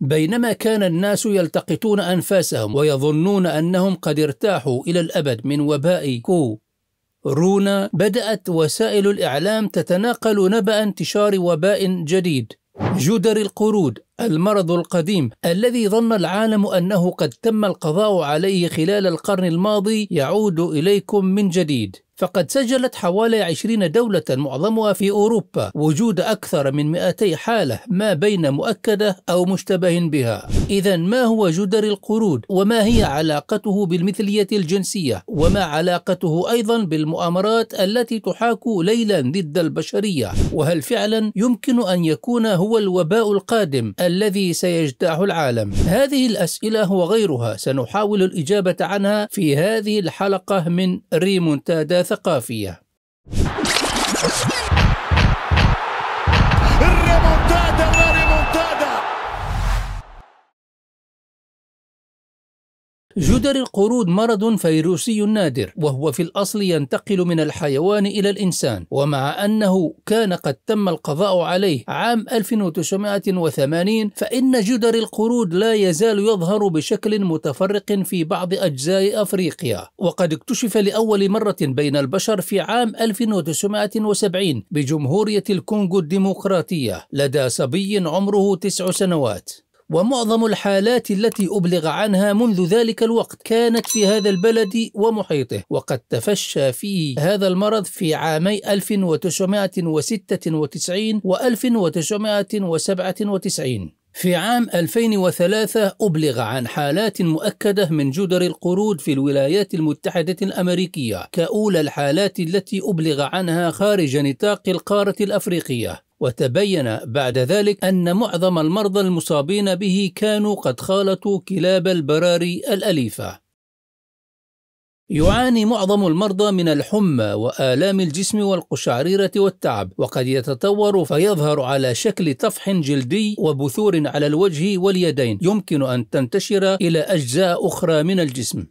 بينما كان الناس يلتقطون أنفاسهم ويظنون أنهم قد ارتاحوا إلى الأبد من وباء كو. رونا بدأت وسائل الإعلام تتناقل نبأ انتشار وباء جديد. جدر القرود المرض القديم الذي ظن العالم أنه قد تم القضاء عليه خلال القرن الماضي يعود إليكم من جديد. فقد سجلت حوالي 20 دولة معظمها في أوروبا وجود أكثر من 200 حالة ما بين مؤكدة أو مشتبه بها. إذا ما هو جدر القرود؟ وما هي علاقته بالمثلية الجنسية؟ وما علاقته أيضا بالمؤامرات التي تحاك ليلا ضد البشرية؟ وهل فعلا يمكن أن يكون هو الوباء القادم الذي سيجتاح العالم؟ هذه الأسئلة وغيرها سنحاول الإجابة عنها في هذه الحلقة من ريمونتادا ثقافية. جدر القرود مرض فيروسي نادر وهو في الأصل ينتقل من الحيوان إلى الإنسان ومع أنه كان قد تم القضاء عليه عام 1980 فإن جدر القرود لا يزال يظهر بشكل متفرق في بعض أجزاء أفريقيا. وقد اكتشف لأول مرة بين البشر في عام 1970 بجمهورية الكونغو الديمقراطية لدى صبي عمره تسع سنوات. ومعظم الحالات التي أبلغ عنها منذ ذلك الوقت كانت في هذا البلد ومحيطه. وقد تفشى فيه هذا المرض في عامي 1996 و 1997 في عام 2003 أبلغ عن حالات مؤكدة من جدر القرود في الولايات المتحدة الأمريكية كأولى الحالات التي أبلغ عنها خارج نطاق القارة الأفريقية. وتبين بعد ذلك أن معظم المرضى المصابين به كانوا قد خالطوا كلاب البراري الأليفة. يعاني معظم المرضى من الحمى وآلام الجسم والقشعريرة والتعب وقد يتطور فيظهر على شكل طفح جلدي وبثور على الوجه واليدين. يمكن أن تنتشر إلى أجزاء أخرى من الجسم.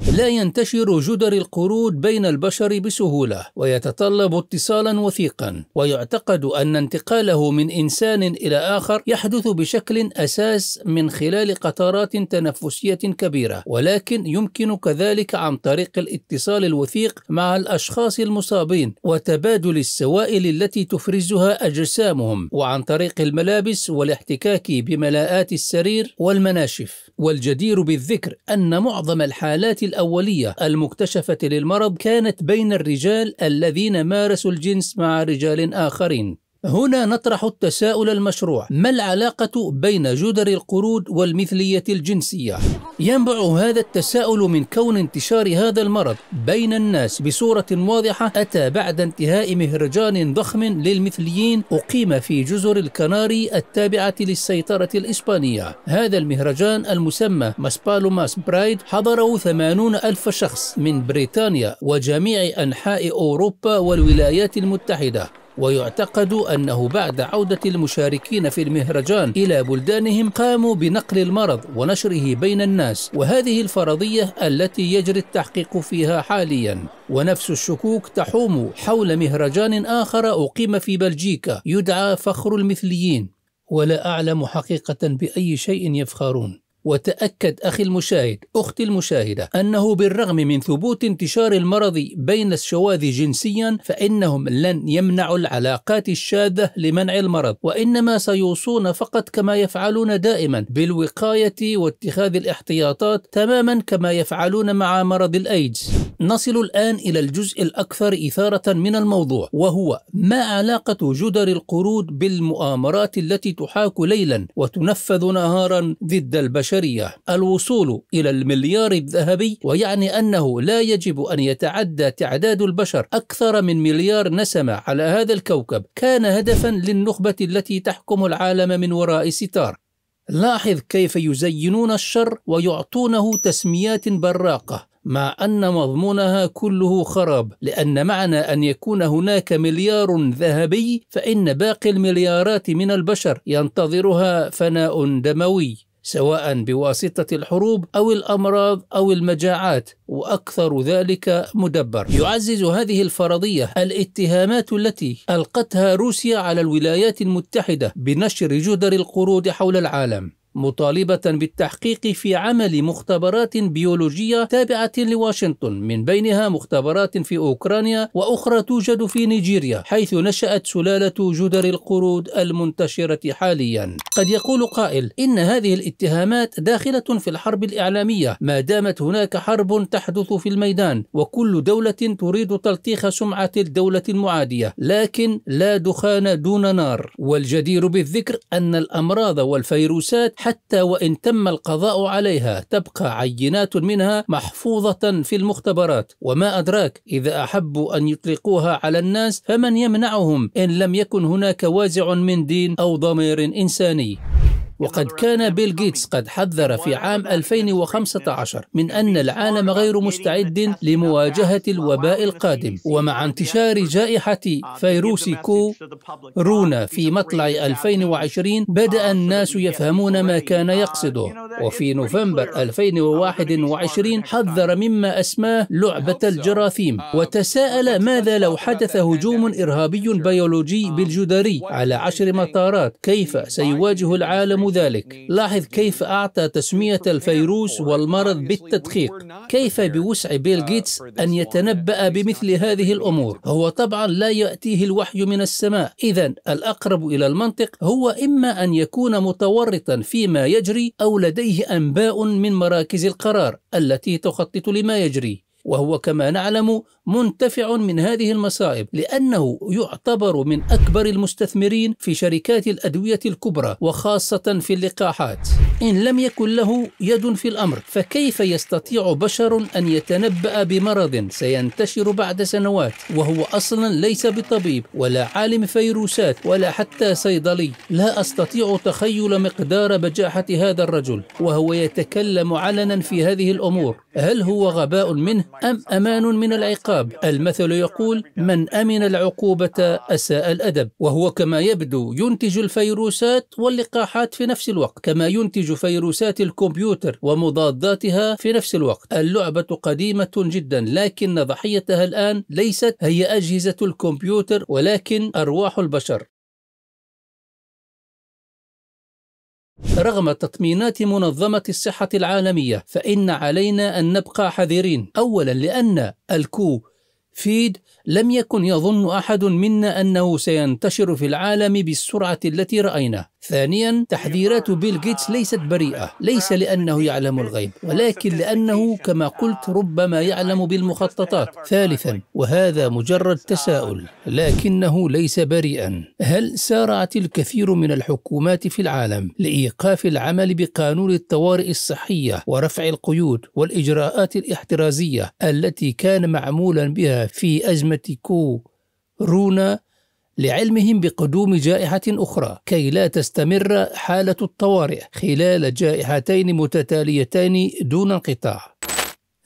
لا ينتشر جدر القرود بين البشر بسهولة ويتطلب اتصالا وثيقا ويعتقد أن انتقاله من إنسان إلى آخر يحدث بشكل أساس من خلال قطرات تنفسية كبيرة ولكن يمكن كذلك عن طريق الاتصال الوثيق مع الأشخاص المصابين وتبادل السوائل التي تفرزها أجسامهم وعن طريق الملابس والاحتكاك بملاءات السرير والمناشف. والجدير بالذكر أن معظم الحالات الأولية المكتشفة للمرض كانت بين الرجال الذين مارسوا الجنس مع رجال آخرين. هنا نطرح التساؤل المشروع. ما العلاقة بين جدر القرود والمثلية الجنسية؟ ينبع هذا التساؤل من كون انتشار هذا المرض بين الناس بصورة واضحة أتى بعد انتهاء مهرجان ضخم للمثليين أقيم في جزر الكناري التابعة للسيطرة الإسبانية. هذا المهرجان المسمى ماسبالوماس برايد حضره ثمانون ألف شخص من بريطانيا وجميع أنحاء أوروبا والولايات المتحدة. ويعتقد أنه بعد عودة المشاركين في المهرجان إلى بلدانهم قاموا بنقل المرض ونشره بين الناس وهذه الفرضية التي يجري التحقيق فيها حاليا. ونفس الشكوك تحوم حول مهرجان آخر أقيم في بلجيكا يدعى فخر المثليين. ولا أعلم حقيقة بأي شيء يفخرون. وتأكد أخي المشاهد أختي المشاهدة أنه بالرغم من ثبوت انتشار المرض بين الشواذ جنسيا فإنهم لن يمنعوا العلاقات الشاذة لمنع المرض وإنما سيوصون فقط كما يفعلون دائما بالوقاية واتخاذ الاحتياطات تماما كما يفعلون مع مرض الأيدز. نصل الآن إلى الجزء الأكثر إثارة من الموضوع وهو ما علاقة جدر القرود بالمؤامرات التي تحاك ليلا وتنفذ نهارا ضد البشر البشرية؟ الوصول إلى المليار الذهبي ويعني أنه لا يجب أن يتعدى تعداد البشر أكثر من مليار نسمة على هذا الكوكب. كان هدفا للنخبة التي تحكم العالم من وراء ستار. لاحظ كيف يزينون الشر ويعطونه تسميات براقة. مع أن مضمونها كله خراب لأن معنى أن يكون هناك مليار ذهبي فإن باقي المليارات من البشر ينتظرها فناء دموي سواء بواسطة الحروب أو الأمراض أو المجاعات وأكثر ذلك مدبر. يعزز هذه الفرضية الاتهامات التي ألقتها روسيا على الولايات المتحدة بنشر جدر القرود حول العالم. مطالبة بالتحقيق في عمل مختبرات بيولوجية تابعة لواشنطن من بينها مختبرات في أوكرانيا وأخرى توجد في نيجيريا حيث نشأت سلالة جدر القرود المنتشرة حاليا. قد يقول قائل إن هذه الاتهامات داخلة في الحرب الإعلامية ما دامت هناك حرب تحدث في الميدان وكل دولة تريد تلطيخ سمعة الدولة المعادية لكن لا دخان دون نار والجدير بالذكر أن الأمراض والفيروسات حتى وإن تم القضاء عليها تبقى عينات منها محفوظة في المختبرات. وما أدراك إذا أحبوا أن يطلقوها على الناس فمن يمنعهم إن لم يكن هناك وازع من دين أو ضمير إنساني؟ وقد كان بيل جيتس قد حذر في عام 2015 من أن العالم غير مستعد لمواجهة الوباء القادم ومع انتشار جائحة فيروس كورونا في مطلع 2020 بدأ الناس يفهمون ما كان يقصده. وفي نوفمبر 2021 حذر مما أسماه لعبة الجراثيم وتساءل ماذا لو حدث هجوم إرهابي بيولوجي بالجدري على عشر مطارات؟ كيف سيواجه العالم ذلك. لاحظ كيف أعطى تسمية الفيروس والمرض بالتدقيق. كيف بوسع بيل جيتس أن يتنبأ بمثل هذه الأمور؟ هو طبعا لا يأتيه الوحي من السماء. إذا الأقرب إلى المنطق هو إما أن يكون متورطا فيما يجري أو لديه أنباء من مراكز القرار التي تخطط لما يجري. وهو كما نعلم منتفع من هذه المصائب لأنه يعتبر من أكبر المستثمرين في شركات الأدوية الكبرى وخاصة في اللقاحات. إن لم يكن له يد في الأمر فكيف يستطيع بشر أن يتنبأ بمرض سينتشر بعد سنوات وهو أصلا ليس بطبيب ولا عالم فيروسات ولا حتى صيدلي؟ لا أستطيع تخيل مقدار بجاحة هذا الرجل وهو يتكلم علنا في هذه الأمور. هل هو غباء منه أم أمان من العقاب. المثل يقول من أمن العقوبة أساء الأدب. وهو كما يبدو ينتج الفيروسات واللقاحات في نفس الوقت كما ينتج فيروسات الكمبيوتر ومضاداتها في نفس الوقت. اللعبة قديمة جدا لكن ضحيتها الآن ليست هي أجهزة الكمبيوتر ولكن أرواح البشر. رغم تطمينات منظمة الصحة العالمية فإن علينا أن نبقى حذرين. أولا لأن الكوفيد لم يكن يظن أحد منا أنه سينتشر في العالم بالسرعة التي رأينا ثانيا تحذيرات بيل جيتس ليست بريئة. ليس لأنه يعلم الغيب ولكن لأنه كما قلت ربما يعلم بالمخططات. ثالثا وهذا مجرد تساؤل لكنه ليس بريئا. هل سارعت الكثير من الحكومات في العالم لإيقاف العمل بقانون الطوارئ الصحية ورفع القيود والإجراءات الاحترازية التي كان معمولا بها في أزمة كو رونا لعلمهم بقدوم جائحة أخرى كي لا تستمر حالة الطوارئ خلال جائحتين متتاليتين دون انقطاع.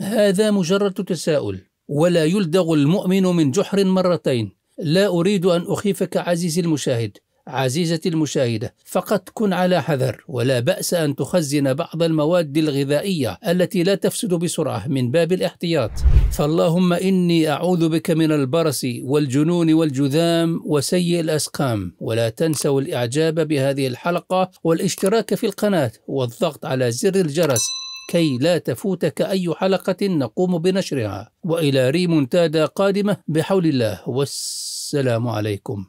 هذا مجرد تساؤل ولا يلدغ المؤمن من جحر مرتين. لا أريد أن أخيفك عزيزي المشاهد عزيزتي المشاهدة فقط كن على حذر ولا بأس أن تخزن بعض المواد الغذائية التي لا تفسد بسرعة من باب الاحتياط. فاللهم إني أعوذ بك من البرص والجنون والجذام وسيء الأسقام ولا تنسوا الإعجاب بهذه الحلقة والاشتراك في القناة والضغط على زر الجرس كي لا تفوتك أي حلقة نقوم بنشرها. وإلى ريمونتادا قادمة بحول الله والسلام عليكم.